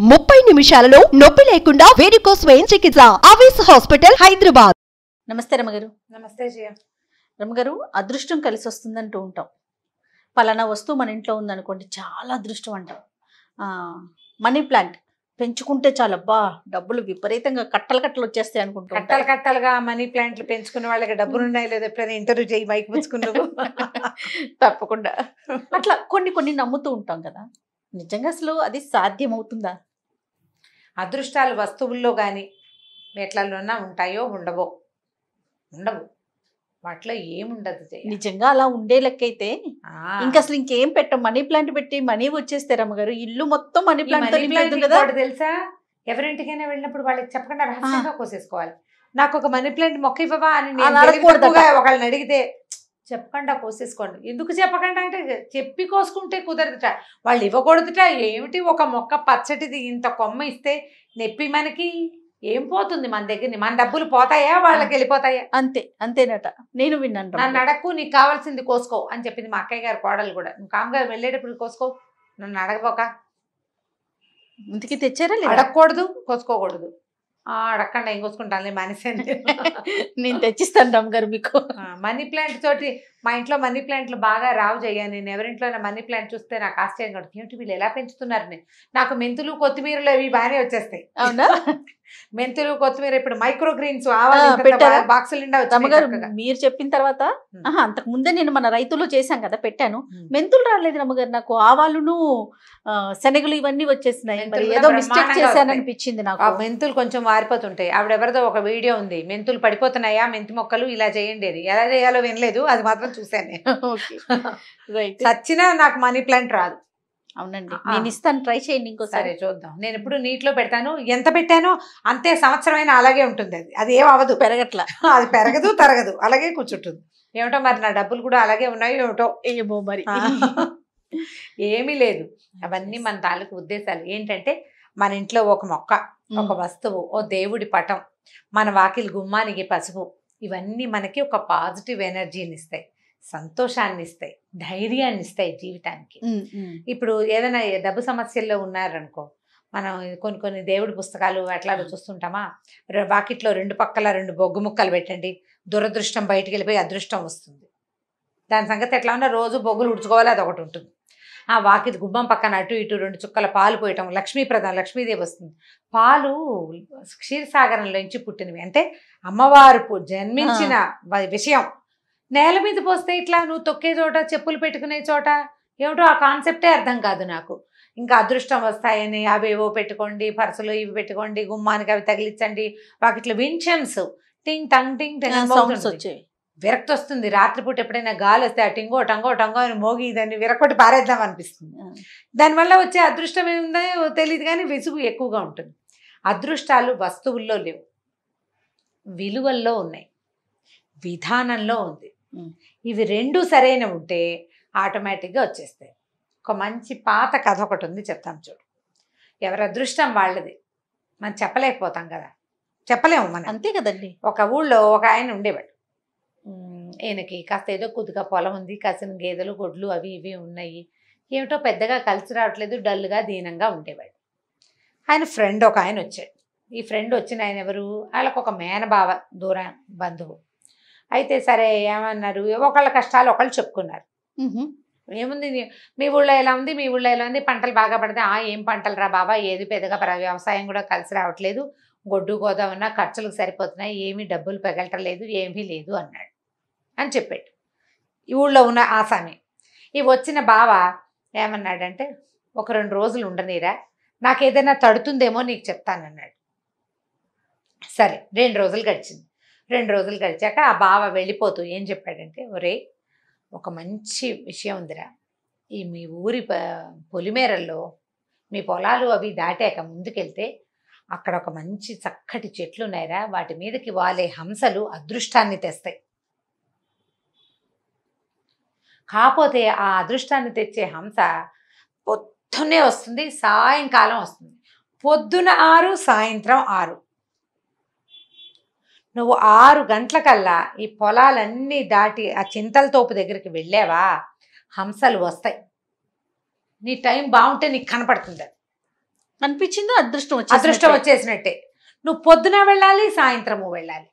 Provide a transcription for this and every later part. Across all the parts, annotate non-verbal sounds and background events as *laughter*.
ముప్పై నిమిషాలలో నొప్పి లేకుండా వేడికోస్ స్వయం చికిత్స. ఆవేశ హాస్పిటల్ హైదరాబాద్. నమస్తే రమగారు. నమస్తే జయ. రమగారు అదృష్టం కలిసి వస్తుందంటూ ఉంటాం. పలానా వస్తువు మన ఇంట్లో ఉందనుకోండి చాలా అదృష్టం అంటాం. ఆ, మనీ ప్లాంట్ పెంచుకుంటే చాలా అబ్బా డబ్బులు విపరీతంగా కట్టలు కట్టలు వచ్చేస్తాయి అనుకుంటూ ఉంటాం. కట్టలు కట్టలుగా మనీ ప్లాంట్లు పెంచుకునే వాళ్ళకి డబ్బులు ఉన్నాయి లేదో ఎప్పుడైనా ఇంటర్వ్యూ చేయి మైక్ పుచ్చుకున్నావు *laughs* తప్పకుండా. అట్లా కొన్ని కొన్ని నమ్ముతూ ఉంటాం కదా. నిజంగా అసలు అది సాధ్యమవుతుందా? అదృష్టాలు వస్తువుల్లో కానీ వేట్లలోనా ఉంటాయో ఉండవో. ఉండవు. వాటిలో ఏముండదు నిజంగా అలా ఉండే లెక్కైతే ఇంకా అసలు ఇంకేం పెట్టం? మనీ ప్లాంట్ పెట్టి మనీ వచ్చేస్తే రమ్మగారు ఇల్లు మొత్తం మనీ ప్లాంట్ కదా. తెలుసా? ఎవరింటికైనా వెళ్ళినప్పుడు వాళ్ళకి చెప్పకుండా రహస్యంగా కోసేసుకోవాలి. నాకు ఒక మనీ ప్లాంట్ మొక్క ఇవ్వవా అని ఒకళ్ళని అడిగితే చెప్పకుండా కోసేసుకోండి. ఎందుకు చెప్పకుండా అంటే చెప్పి కోసుకుంటే కుదరదుట. వాళ్ళు ఇవ్వకూడదుట. ఏమిటి ఒక మొక్క పచ్చటిది ఇంత కొమ్మ ఇస్తే నొప్పి మనకి? ఏం పోతుంది మన దగ్గర? మన డబ్బులు పోతాయా? వాళ్ళకి వెళ్ళిపోతాయా? అంతే అంతేనట. నేను విన్నాను నన్ను. అడక్కు నీకు కావాల్సింది కోసుకో అని చెప్పింది మా అక్కయ్య గారు కోడలు కూడా. నువ్వు కామ్గా వెళ్ళేటప్పుడు కోసుకో. నన్ను అడగబోక. ఇంటికి తెచ్చారా లేదా? అడగకూడదు కోసుకోకూడదు. ఆ, అడగకుండా ఏం కోసుకుంటాను మనిషి నేను తెచ్చిస్తాను రమ్ గారు మీకు మనీ ప్లాంట్ తోటి మా ఇంట్లో మనీ ప్లాంట్లు బాగా రావు చెయ్య నేను ఎవరింట్లో మనీ ప్లాంట్ చూస్తే నాకు ఆశ్చర్యం కడుతుంది ఏమిటి వీళ్ళు ఎలా పెంచుతున్నారు నేను నాకు మెంతులు కొత్తిమీరలు అవి బాగానే వచ్చేస్తాయి. అవునా? *laughs* మెంతులు కొత్తిమీర ఇప్పుడు మైక్రో గ్రీన్స్? బాక్సులు నిండా. మీరు చెప్పిన తర్వాత అంతకు ముందే నేను మన రైతులో చేశాం కదా పెట్టాను. మెంతులు రాలేదు రమ్మగారు నాకు ఆవాలును శనగలు ఇవన్నీ వచ్చేసినాయి. మరి ఏదో మిస్టేక్ చేశాను. అనిపించింది ఆ నాకు. మెంతులు కొంచెం మారిపోతుంటాయి ఆవిడ ఎవరిదో ఒక వీడియో ఉంది. మెంతులు పడిపోతున్నాయా? మెంతి మొక్కలు ఇలా చేయండి ఎలా చేయాలో వినలేదు. అది మాత్రం నేను ఓకే. *laughs* రైట్. చచ్చినా నాకు మనీ ప్లాంట్ రాదు. అవునండి. నేను ఇస్తాను ట్రై చేయండి ఇంకోసారి. సరే చూద్దాం. నేను ఎప్పుడు నీటిలో పెడతాను ఎంత పెట్టానో అంతే సంవత్సరమైన అలాగే ఉంటుంది అది. అది ఏం అవ్వదు పెరగట్ల. *laughs* అది పెరగదు తరగదు అలాగే కూర్చుంటుంది. ఏమిటో మరి నా డబ్బులు కూడా అలాగే ఉన్నాయి ఏమిటో? ఏమో మరి. *laughs* ఏమీ లేదు. అవన్నీ మన తాలూకు ఉద్దేశాలు. ఏంటంటే మన ఇంట్లో ఒక మొక్క ఒక వస్తువు ఓ దేవుడి పటం మన వాకిలి గుమ్మానికి పసుపు ఇవన్నీ మనకి ఒక పాజిటివ్ ఎనర్జీని ఇస్తాయి. సంతోషాన్ని ఇస్తాయి ధైర్యాన్ని ఇస్తాయి జీవితానికి. ఇప్పుడు ఏదైనా డబ్బు సమస్యల్లో ఉన్నారనుకో మనం కొన్ని కొన్ని దేవుడి పుస్తకాలు అట్లా చూస్తుంటామా? వాకిట్లో రెండు పక్కల రెండు బొగ్గు ముక్కలు పెట్టండి దురదృష్టం బయటికి వెళ్ళిపోయి అదృష్టం వస్తుంది. దాని సంగతి ఎట్లా ఉన్నా రోజు బొగ్గులు ఉడుచుకోవాలి అది ఒకటి ఉంటుంది. ఆ వాకిలి గుమ్మం పక్కన అటు ఇటు రెండు చుక్కల పాలు పోయటం లక్ష్మీప్రదం లక్ష్మీదేవి వస్తుంది. పాలు క్షీరసాగరంలోంచి పుట్టినవి. అంటే అమ్మవారు జన్మించిన విషయం. నేల మీద పోస్తే ఇట్లా నువ్వు తొక్కే చోట చెప్పులు పెట్టుకునే చోట? ఏమిటో ఆ కాన్సెప్టే అర్థం కాదు నాకు. ఇంకా అదృష్టం వస్తాయని అవేవో పెట్టుకోండి పర్సులు ఇవి పెట్టుకోండి గుమ్మానికి అవి తగిలించండి. వాకిట్లో విన్షన్స్ టింగ్ టంగ్ టింగ్ టంగ్ సౌండ్స్. వచ్చేవి. విరక్తి వస్తుంది. రాత్రిపూట ఎప్పుడైనా గాలి వస్తే ఆ టింగో టంగో టంగో అని మోగి దాన్ని విరక్కొట్టి పారేద్దాం అనిపిస్తుంది. దానివల్ల వచ్చే అదృష్టం ఏముందో తెలియదు కానీ విసుగు ఎక్కువగా ఉంటుంది. అదృష్టాలు వస్తువుల్లో లేవు. విలువల్లో ఉన్నాయి. విధానంలో ఉంది. ఇవి రెండు సరైన ఉంటే ఆటోమేటిక్గా వచ్చేస్తాయి. ఒక మంచి పాత కథ ఒకటి ఉంది చెప్తాం చూడు. ఎవరి అదృష్టం వాళ్ళది. మనం చెప్పలేకపోతాం కదా. చెప్పలేము మనం. అంతే కదండి. ఒక ఊళ్ళో ఒక ఆయన ఉండేవాడు. ఈయనకి కాస్త ఏదో కొద్దిగా పొలం ఉంది కాసిన గేదెలు గొడ్లు అవి ఇవి ఉన్నాయి. ఏమిటో పెద్దగా కలిసి రావట్లేదు డల్గా దీనంగా ఉండేవాడు. ఆయన ఫ్రెండ్ ఒక ఆయన వచ్చాడు. ఈ ఫ్రెండ్ వచ్చిన ఆయన ఎవరు? వాళ్ళకు ఒక మేనబావ దూర బంధువు. అయితే సరే ఏమన్నారు? ఒకళ్ళ కష్టాలు ఒకళ్ళు చెప్పుకున్నారు. ఏముంది? మీ ఊళ్ళో ఎలా ఉంది? మీ ఊళ్ళో ఎలా ఉంది? పంటలు బాగా పడితే ఆ ఏం పంటలు రా బాబా? ఏది పెద్దగా వ్యవసాయం కూడా కలిసి రావట్లేదు. గొడ్డు గోదా ఉన్నా ఖర్చులకు సరిపోతున్నాయి. ఏమీ డబ్బులు పెగలటం లేదు ఏమీ లేదు అన్నాడు అని చెప్పాడు. ఈ ఊళ్ళో ఉన్న ఆసామి. ఈ వచ్చిన బావ ఏమన్నాడంటే ఒక రెండు రోజులు ఉండనీరా. నాకు ఏదైనా తడుతుందేమో నీకు చెప్తానన్నాడు. సరే రెండు రోజులు గడిచింది. రెండు రోజులు గడిచాక ఆ బావ వెళ్ళిపోతూ ఏం చెప్పాడంటే ఒరే ఒక మంచి విషయం ఉందిరా. ఈ మీ ఊరి పొలిమేరల్లో మీ పొలాలు అవి దాటాక ముందుకెళ్తే అక్కడ ఒక మంచి చక్కటి చెట్లు ఉన్నాయిరా. వాటి మీదకి వాలే హంసలు అదృష్టాన్ని తెస్తాయి. కాకపోతే ఆ అదృష్టాన్ని తెచ్చే హంస పొద్దున్నే వస్తుంది సాయంకాలం వస్తుంది. పొద్దున ఆరు సాయంత్రం ఆరు. నువ్వు ఆరు గంటలకల్లా ఈ పొలాలన్నీ దాటి ఆ చింతల తోపు దగ్గరికి వెళ్ళావా? హంసలు వస్తాయి. నీ టైం బాగుంటే నీకు కనపడుతుంది అది. అనిపించిందో? అదృష్టం అదృష్టం వచ్చేసినట్టే. నువ్వు పొద్దున వెళ్ళాలి సాయంత్రము వెళ్ళాలి.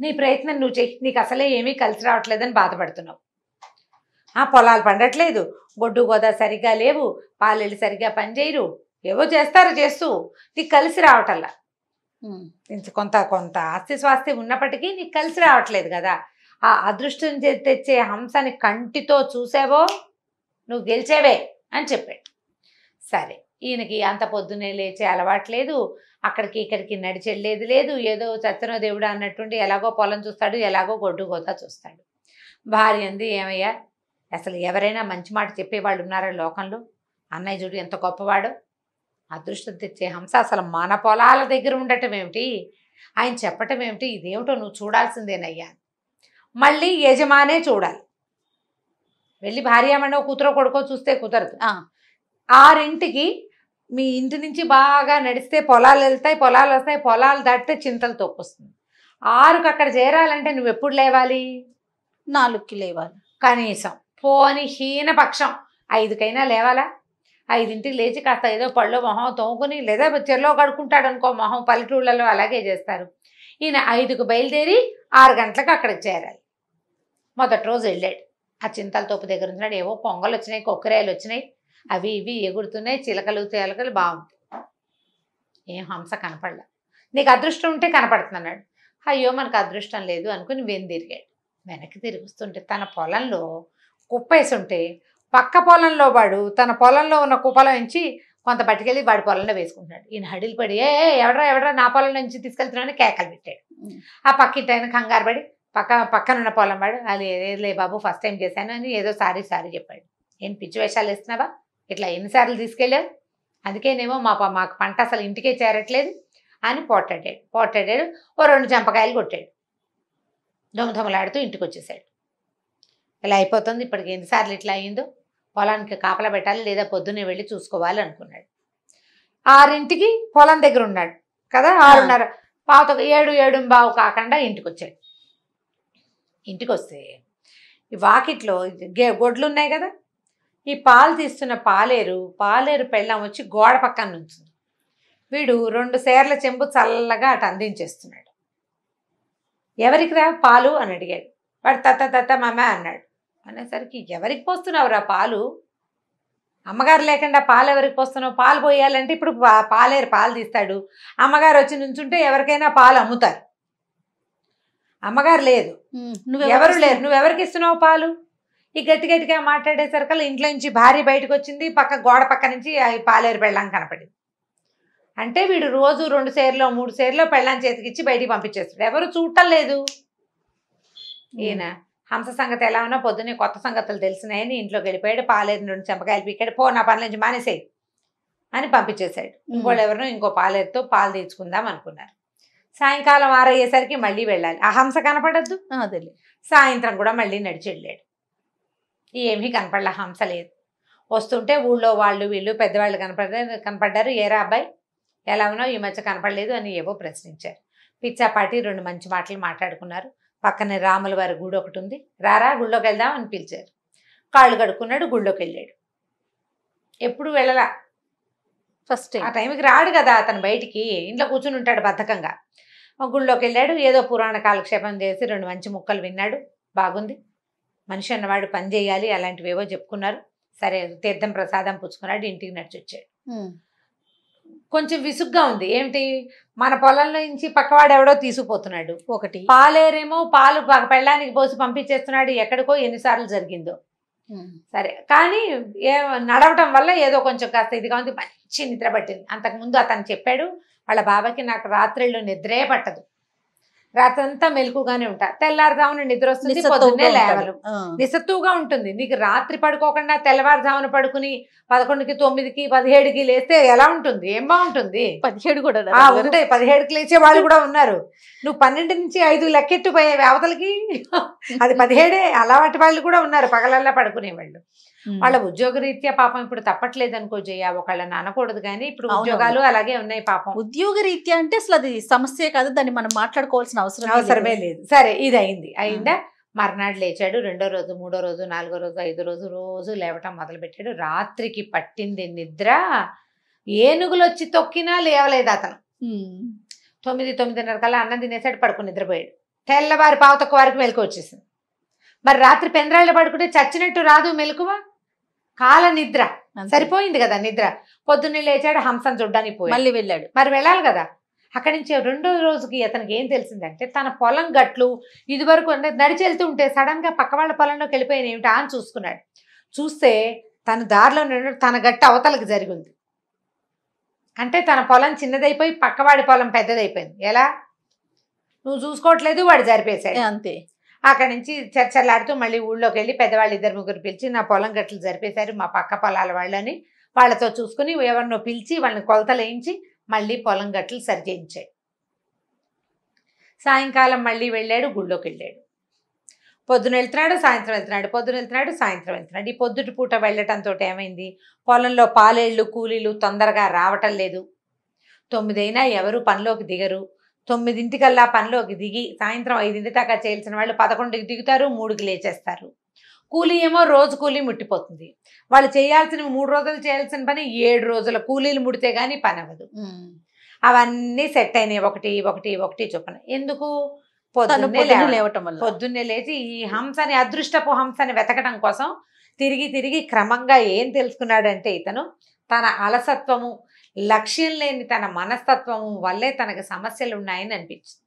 నీ ప్రయత్నం నువ్వు చెయ్యి నీకు అసలే ఏమీ కలిసి రావట్లేదని బాధపడుతున్నావు. ఆ పొలాలు పండట్లేదు. గొడ్డు గోదా సరిగ్గా లేవు. పాలెళ్ళు సరిగ్గా పనిచేయరు. ఏవో చేస్తారు చేస్తూ. నీకు కలిసి రావటల్లా కొంత కొంత ఆస్తి స్వాస్తి ఉన్నప్పటికీ నీకు కలిసి రావట్లేదు కదా. ఆ అదృష్టం చే- తెచ్చే హంసని కంటితో చూసావో నువ్వు గెలిచేవే అని చెప్పాడు. సరే ఈయనకి అంత పొద్దునే లేచే అలవాటు లేదు అక్కడికి ఇక్కడికి నడిచెళ్ళేది లేదు ఏదో చచ్చనో దేవుడు అన్నట్టుండి ఎలాగో పొలం చూస్తాడు ఎలాగో గొడ్డు గోత చూస్తాడు. భార్య అంది ఏమయ్యా అసలు ఎవరైనా మంచి మాట చెప్పేవాళ్ళు ఉన్నారా లోకంలో? అన్నయ్య చూడు ఎంత గొప్పవాడు. అదృష్టం తెచ్చే హంస అసలు మన పొలాల దగ్గర ఉండటం ఏమిటి? ఆయన చెప్పటం ఏమిటి? ఇదేమిటో నువ్వు చూడాల్సిందేనయ్యా. మళ్ళీ యజమానే చూడాలి. వెళ్ళి భార్యామణో కూతురో కొడుకో చూస్తే కుదరదు. ఆరింటికి మీ ఇంటి నుంచి బాగా నడిస్తే పొలాలు వెళ్తాయి పొలాలు వస్తాయి పొలాలు దాటితే చింతలు తొక్కొస్తుంది. ఆరుకు అక్కడ చేరాలంటే నువ్వు ఎప్పుడు లేవాలి? నాలుగుకి లేవాలి. కనీసం పోని హీన పక్షం. ఐదుకైనా లేవాలా? ఐదింటికి లేచి కాస్త ఏదో పళ్ళు మొహం తోముకుని లేదా చెరలో కడుక్కుంటాడు అనుకో మొహం పల్లెటూళ్ళలో అలాగే చేస్తారు. ఈయన ఐదుకు బయలుదేరి ఆరు గంటలకు అక్కడికి చేరాలి. మొదటి రోజు వెళ్ళాడు. ఆ చింతల తోపు దగ్గర ఉన్నాడు ఏవో పొంగలు వచ్చినాయి కొక్కరాయలు వచ్చినాయి. అవి ఇవి ఎగురుతున్నాయి చిలకలు తేలకలు బాగుంది ఏం హంస కనపడలా. నీకు అదృష్టం ఉంటే కనపడుతున్నాడు అయ్యో మనకు అదృష్టం లేదు అనుకుని వెనుదిరిగాడు. వెనక్కి తిరిగి వస్తుంటే తన పొలంలో కుప్పేసి ఉంటే పక్క పొలంలో వాడు తన పొలంలో ఉన్న కుప్పలో నుంచి కొంత పట్టుకెళ్ళి వాడి పొలంలో వేసుకుంటున్నాడు. ఈయన హడిలు పడి ఏ ఎవడ్రా ఎవడ్రా నా పొలం నుంచి తీసుకెళ్తున్నాడని కేకలు పెట్టాడు. ఆ పక్కింటి ఆయన కంగారు పడి పక్క పక్కన ఉన్న పొలం వాడు అది ఏదేలే బాబు ఫస్ట్ టైం చేశాను అని ఏదో సారీ సారీ చెప్పాడు. ఏం పిచ్చి వేషాలు వేస్తున్నావా? ఇట్లా ఎన్నిసార్లు తీసుకెళ్ళావు? అందుకేనేమో మా మాకు పంట అసలు ఇంటికే చేరట్లేదు అని పోటాడాడు పోటాడాడు ఓ రెండు చెంపకాయలు కొట్టాడు. దొమదొమలాడుతూ ఇంటికి వచ్చేసాడు ఇలా అయిపోతుంది ఇప్పటికి ఎన్నిసార్లు ఇట్లా అయ్యిందో పొలానికి కాపలా పెట్టాలి లేదా పొద్దున్నే వెళ్ళి చూసుకోవాలి అనుకున్నాడు. ఆరింటికి పొలం దగ్గర ఉన్నాడు కదా ఆరున్నర. పాత ఏడు ఏడు బావు కాకుండా ఇంటికి వచ్చాడు ఇంటికి వస్తే ఈ వాకిట్లో గే గొడ్లు ఉన్నాయి కదా ఈ పాలు తీస్తున్న పాలేరు పాలేరు పెళ్ళం వచ్చి గోడ పక్కన నుంచింది. వీడు రెండు సేర్ల చెంబు చల్లగా అటు అందించేస్తున్నాడు. ఎవరికి రా పాలు? అని అడిగాడు. వాడు తత్త తత్త మమ్మ అన్నాడు. అనేసరికి ఎవరికి పోస్తున్నావురా పాలు? అమ్మగారు లేకుండా పాలు ఎవరికి పోస్తున్నావు? పాలు పోయాలంటే ఇప్పుడు పాలేరు పాలు తీస్తాడు. అమ్మగారు వచ్చి నుంచుంటే ఎవరికైనా పాలు అమ్ముతారు. అమ్మగారు లేదు. ఎవరు లేరు. నువ్వు ఎవరికి ఇస్తున్నావు పాలు? ఈ గట్టి గట్టిగా మాట్లాడేసరికల్లా ఇంట్లో నుంచి భార్య బయటకు వచ్చింది. పక్క గోడ పక్క నుంచి పాలేరు పెళ్ళాం కనపడింది. అంటే వీడు రోజు రెండు సేర్లో మూడు సేర్లో పెళ్ళాం చేతికిచ్చి బయటికి పంపించేస్తాడు. ఎవరు చూడటం లేదు. ఈయన హంస సంగతి ఎలా ఉన్నా పొద్దున్నే కొత్త సంగతులు తెలిసినాయని ఇంట్లోకి వెళ్ళిపోయాడు. పాలేరు రెండు చెంపకాయలు పీకాడు. పో నా పని నుంచి మానేసేయి అని పంపించేశాడు. ఇంకోళ్ళు ఎవరినో ఇంకో పాలేరుతో పాలు తెచ్చుకుందాం అనుకున్నారు. సాయంకాలం ఆరయ్యేసరికి మళ్ళీ వెళ్ళాలి. ఆ హంస కనపడద్దు. సాయంత్రం కూడా మళ్ళీ నడిచి వెళ్ళాడు. ఏమీ కనపడలే హంస లేదు. వస్తుంటే ఊళ్ళో వాళ్ళు వీళ్ళు పెద్దవాళ్ళు కనపడ్డారు కనపడ్డారు. ఏరా అబ్బాయి ఎలా ఉన్నావు? ఈ మధ్య కనపడలేదు అని ఏవో ప్రశ్నించారు. పిచ్చాపాటి రెండు మంచి మాటలు మాట్లాడుకున్నారు. పక్కనే రాముల వారి గుడి ఒకటి ఉంది. రారా గుళ్ళోకి వెళ్దాం అని పిలిచారు. కాళ్ళు కడుక్కున్నాడు గుళ్ళోకి వెళ్ళాడు. ఎప్పుడు వెళ్ళలా. ఫస్ట్ ఆ టైంకి రాడు కదా అతను బయటికి. ఇంట్లో కూర్చుని ఉంటాడు బద్ధకంగా. గుళ్ళోకి వెళ్ళాడు ఏదో పురాణ కాలక్షేపం చేసి రెండు మంచి ముక్కలు విన్నాడు. బాగుంది. మనిషి అన్నవాడు పని చేయాలి అలాంటివేవో చెప్పుకున్నారు. సరే తీర్థం ప్రసాదం పుచ్చుకున్నాడు ఇంటికి నడిచి వచ్చాడు ఉమ్. కొంచెం విసుగ్గా ఉంది. ఏమిటి? మన పొలంలో నుంచి పక్కవాడు ఎవడో తీసుకుపోతున్నాడు. ఒకటి. పాలేరేమో పాలు పెళ్ళానికి పోసి పంపించేస్తున్నాడు. ఎక్కడికో ఎన్నిసార్లు జరిగిందో. సరే. కానీ ఏ నడవటం వల్ల ఏదో కొంచెం కాస్త ఇదిగా ఉంది. మంచి నిద్ర పట్టింది. అంతకుముందు అతను చెప్పాడు వాళ్ళ బాబాకి నాకు రాత్రిళ్ళు నిద్రే పట్టదు. రాత్రంతా మెలకుగానే ఉంటా. తెల్లారుజామున నిద్ర వస్తుంది పొద్దున్నే ఆ. నిస్సత్తువుగా ఉంటుంది. నీకు రాత్రి పడుకోకుండా తెల్లవారుజామున పడుకుని పదకొండుకి తొమ్మిదికి పదిహేడుకి లేస్తే ఎలా ఉంటుంది? ఏం బాగుంటుంది? పదిహేడు కూడా ఉంటాయి పదిహేడుకి లేచే వాళ్ళు కూడా ఉన్నారు. నువ్వు పన్నెండు నుంచి ఐదు లెక్కెట్టు పోయే అవతలకి. అది పదిహేడే అలాంటి వాళ్ళు కూడా ఉన్నారు పగలల్లా పడుకునే వాళ్ళు. వాళ్ళ ఉద్యోగ రీత్యా పాపం ఇప్పుడు తప్పట్లేదు అనుకో జయ ఒకళ్ళని అనకూడదు కానీ ఇప్పుడు. ఉద్యోగాలు అలాగే ఉన్నాయి పాపం. ఉద్యోగ రీత్యా అంటే అసలు అది సమస్య కాదు దాన్ని మనం మాట్లాడుకోవాల్సిన అవసరం అవసరమే లేదు. సరే ఇది అయింది అయిందా? మర్నాడు లేచాడు. రెండో రోజు మూడో రోజు నాలుగో రోజు ఐదో రోజు రోజు లేవటం మొదలు పెట్టాడు రాత్రికి పట్టింది నిద్ర. ఏనుగులు వచ్చి తొక్కినా లేవలేదు అతను. తొమ్మిది తొమ్మిదిన్నర కల్లా అన్నం తినేసాడు పడుకుని నిద్రపోయాడు. తెల్లవారి పావు తక్కువ వరకు మెలకు వచ్చేసింది. మరి రాత్రి పెందరాళ్ళు పడుకుంటే చచ్చినట్టు రాదు మెలకువ? కాల నిద్ర. సరిపోయింది కదా నిద్ర. పొద్దున్నే లేచాడు హంసను చూడ్డానికి పోయాడు. మళ్ళీ వెళ్ళాడు. మరి వెళ్ళాలి కదా. అక్కడి నుంచి రెండో రోజుకి అతనికి ఏం తెలిసిందంటే తన పొలం గట్లు ఇదివరకు అంటే నడిచి వెళ్తూ ఉంటే సడన్గా పక్క వాళ్ళ పొలంలోకి వెళ్ళిపోయిన ఏమిటా అని చూసుకున్నాడు. చూస్తే తన దారిలో తన గట్టు అవతలకి జరిగింది. అంటే తన పొలం చిన్నదైపోయి పక్కవాడి పొలం పెద్దదైపోయింది. ఎలా? నువ్వు చూసుకోవట్లేదు వాడు జరిపేశాడు. అంతే. అక్కడి నుంచి చర్చలాడుతూ మళ్ళీ ఊళ్ళోకి వెళ్ళి పెద్దవాళ్ళు ఇద్దరు ముగ్గురు పిలిచి నా పొలం గట్లు జరిపేశారు మా పక్క పొలాల వాళ్ళని వాళ్ళతో చూసుకుని ఎవరినో పిలిచి వాళ్ళని కొలతలు వేయించి మళ్ళీ పొలం గట్లు సరిచేయించాడు. సాయంకాలం మళ్ళీ వెళ్ళాడు గుళ్ళోకి వెళ్ళాడు. పొద్దున వెళ్తున్నాడు సాయంత్రం వెళ్తున్నాడు పొద్దున వెళ్తున్నాడు సాయంత్రం వెళ్తున్నాడు. ఈ పొద్దుటి పూట వెళ్ళటంతో ఏమైంది? పొలంలో పాలేళ్ళు కూలీలు తొందరగా రావటం లేదు. తొమ్మిదైనా ఎవరు పనిలోకి దిగరు. తొమ్మిదింటికల్లా పనిలోకి దిగి సాయంత్రం ఐదింటి దాకా చేయాల్సిన వాళ్ళు పదకొండుకి దిగుతారు మూడుకి లేచేస్తారు. కూలీ ఏమో రోజు కూలీ ముట్టిపోతుంది. వాళ్ళు చేయాల్సిన మూడు రోజులు చేయాల్సిన పని ఏడు రోజుల కూలీలు ముడితే కానీ పని అవ్వదు. అవన్నీ సెట్ అయినాయి. ఒకటి ఒకటి ఒకటి చొప్పున. ఎందుకు? పొద్దున్నే పొద్దున్నే లేచి ఈ హంసని అదృష్టపు హంసని వెతకడం కోసం తిరిగి తిరిగి క్రమంగా ఏం తెలుసుకున్నాడంటే ఇతను తన అలసత్వము లక్ష్యం లేని తన మనస్తత్వము వల్లే తనకు సమస్యలు ఉన్నాయని అనిపించింది.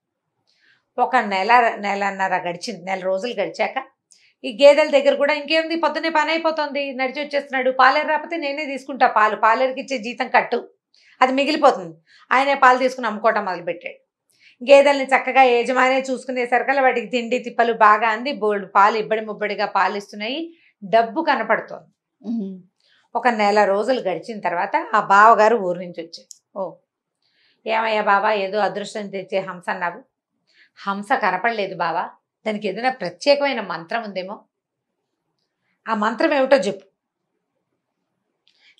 ఒక నెల నెలన్నర గడిచింది. నెల రోజులు గడిచాక ఈ గేదెల దగ్గర కూడా ఇంకేముంది? పొద్దున్నే పని అయిపోతుంది. నడిచి వచ్చేస్తున్నాడు. పాలేరు రాకపోతే నేనే తీసుకుంటా పాలు. పాలేరుకి ఇచ్చే జీతం కట్టు. అది మిగిలిపోతుంది. ఆయనే పాలు తీసుకుని అమ్ముకోవటం మొదలుపెట్టాడు. గేదెల్ని చక్కగా యజమానే చూసుకునేసరికల్లా వాటికి తిండి తిప్పలు బాగా అంది. బోల్డ్ పాలు ఇబ్బడి ముబ్బడిగా పాలు ఇస్తున్నాయి డబ్బు కనపడుతోంది. ఒక నెల రోజులు గడిచిన తర్వాత ఆ బావగారు ఊరు నుంచి వచ్చారు. ఓ ఏమయ్యా బాబా ఏదో అదృష్టం తెచ్చే హంస అన్నావు. హంస కనపడలేదు బావా. దానికి ఏదైనా ప్రత్యేకమైన మంత్రం ఉందేమో? ఆ మంత్రం ఏమిటో చెప్పు.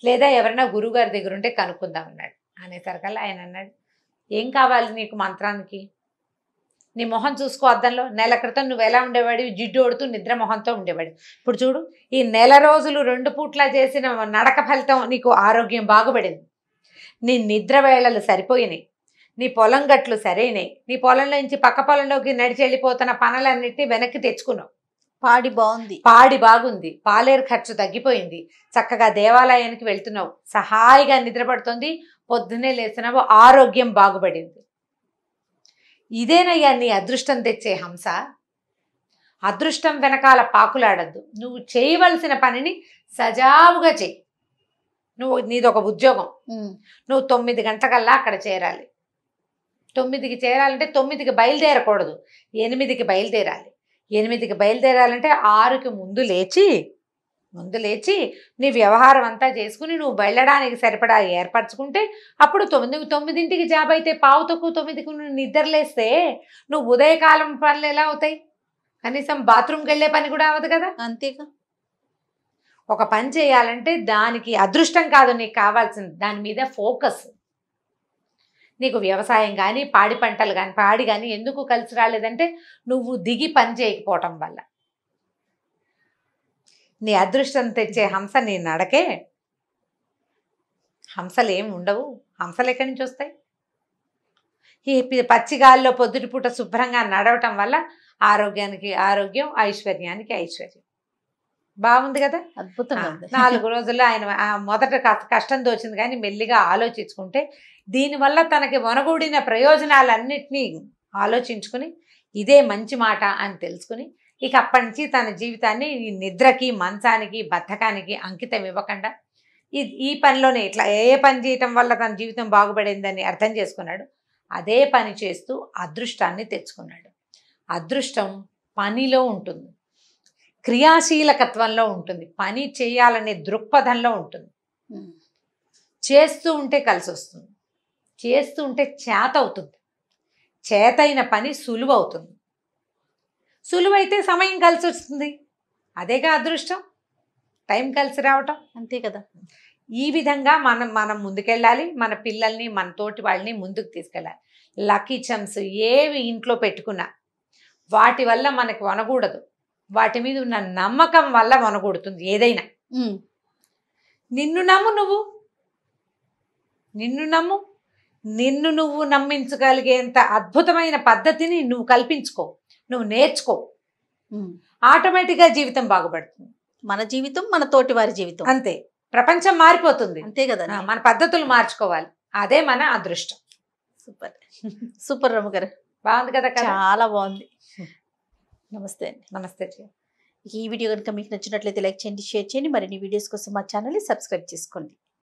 లేదా ఎవరైనా గురువుగారి దగ్గర ఉంటే కనుక్కుందాం అన్నాడు. అనేసరికల్లా ఆయన అన్నాడు ఏం కావాలి నీకు మంత్రానికి? నీ మొహం చూసుకో అద్దంలో. నెల క్రితం నువ్వు ఎలా ఉండేవాడివి? జిడ్డు ఓడుతూ నిద్ర మొహంతో ఉండేవాడు ఇప్పుడు చూడు ఈ నెల రోజులు రెండు పూట్ల చేసిన నడక ఫలితం నీకు ఆరోగ్యం బాగుపడింది. నీ నిద్ర వేళలు సరిపోయినాయి. నీ పొలం గట్లు సరైనవి నీ పొలంలో నుంచి పక్క పొలంలోకి నడిచి వెళ్ళిపోతున్న పనులన్నిటినీ వెనక్కి తెచ్చుకున్నావు. పాడి బాగుంది. పాడి బాగుంది. పాలేరు ఖర్చు తగ్గిపోయింది. చక్కగా దేవాలయానికి వెళ్తున్నావు. సహాయిగా నిద్రపడుతుంది. పొద్దున్నే లేస్తున్నావు. ఆరోగ్యం బాగుపడింది. ఇదేనయ్యా నీ అదృష్టం తెచ్చే హంస? అదృష్టం వెనకాల పాకులాడద్దు. నువ్వు చేయవలసిన పనిని సజావుగా చెయ్యి. నువ్వు నీదొక ఉద్యోగం. నువ్వు తొమ్మిది గంటలకల్లా అక్కడ చేరాలి. తొమ్మిదికి చేరాలంటే తొమ్మిదికి బయలుదేరకూడదు. ఎనిమిదికి బయలుదేరాలి. ఎనిమిదికి బయలుదేరాలంటే ఆరుకి ముందు లేచి ముందు లేచి నీ వ్యవహారం అంతా చేసుకుని నువ్వు వెళ్ళడానికి సరిపడా ఏర్పరచుకుంటే అప్పుడు తొమ్మిది తొమ్మిదింటికి జాబ్ అయితే పావు తక్కువ తొమ్మిదికి నువ్వు నిద్రలేస్తే నువ్వు ఉదయకాలం పనులు ఎలా అవుతాయి? కనీసం బాత్రూమ్కి వెళ్ళే పని కూడా అవ్వదు కదా? అంతేగా. ఒక పని చేయాలంటే దానికి అదృష్టం కాదు నీకు కావాల్సింది. దాని మీద ఫోకస్. నీకు వ్యవసాయం కానీ పాడి పంటలు కానీ పాడి కానీ ఎందుకు కలిసి రాలేదంటే నువ్వు దిగి పని చేయకపోవటం వల్ల. నీ అదృష్టం తెచ్చే హంస నీ నడకే. హంసలు ఏమి ఉండవు. హంసలు ఎక్కడి నుంచి వస్తాయి? ఈ పచ్చిగాల్లో పొద్దుటి పూట శుభ్రంగా నడవటం వల్ల ఆరోగ్యానికి ఆరోగ్యం ఐశ్వర్యానికి ఐశ్వర్యం. బాగుంది కదా? ఉంది. నాలుగు రోజుల్లో ఆయన మొదట కష్టం తోచింది కానీ మెల్లిగా ఆలోచించుకుంటే దీనివల్ల తనకి వనగూడిన ప్రయోజనాలన్నిటినీ ఆలోచించుకుని ఇదే మంచి మాట అని తెలుసుకుని ఇక అప్పటి నుంచి తన జీవితాన్ని ఈ నిద్రకి మంచానికి బద్ధకానికి అంకితం ఇవ్వకుండా ఈ ఈ పనిలోనే ఇట్లా ఏ పని చేయటం వల్ల తన జీవితం బాగుపడిందని అర్థం చేసుకున్నాడు. అదే పని చేస్తూ అదృష్టాన్ని తెచ్చుకున్నాడు. అదృష్టం పనిలో ఉంటుంది. క్రియాశీలకత్వంలో ఉంటుంది. పని చేయాలనే దృక్పథంలో ఉంటుంది. చేస్తూ ఉంటే కలిసి వస్తుంది చేస్తూ ఉంటే చేత అవుతుంది. చేతైన పని సులువు అవుతుంది సులువైతే సమయం కలిసి వస్తుంది అదేగా అదృష్టం. టైం కలిసి రావటం. అంతే కదా. ఈ విధంగా మనం మనం ముందుకెళ్ళాలి. మన పిల్లల్ని మన తోటి వాళ్ళని ముందుకు తీసుకెళ్ళాలి. లక్కీ చమ్స్ ఏవి ఇంట్లో పెట్టుకున్నా వాటి వల్ల మనకి వనకూడదు వాటి మీద ఉన్న నమ్మకం వల్ల వనకూడుతుంది ఏదైనా. నిన్ను నమ్ము నువ్వు. నిన్ను నమ్ము. నిన్ను నువ్వు నమ్మించగలిగేంత అద్భుతమైన పద్ధతిని నువ్వు కల్పించుకో నువ్వు నేర్చుకో. ఆటోమేటిక్గా జీవితం బాగుపడుతుంది. మన జీవితం మన తోటి వారి జీవితం. అంతే. ప్రపంచం మారిపోతుంది. అంతే కదా మన పద్ధతులు మార్చుకోవాలి. అదే మన అదృష్టం. సూపర్. సూపర్ రమ్మ గారు. బాగుంది కదా చాలా బాగుంది. నమస్తే అండి. నమస్తే. ఈ వీడియో కనుక మీకు నచ్చినట్లయితే లైక్ చేయండి షేర్ చేయండి. మరిన్ని వీడియోస్ కోసం మా ఛానల్ని సబ్స్క్రైబ్ చేసుకోండి.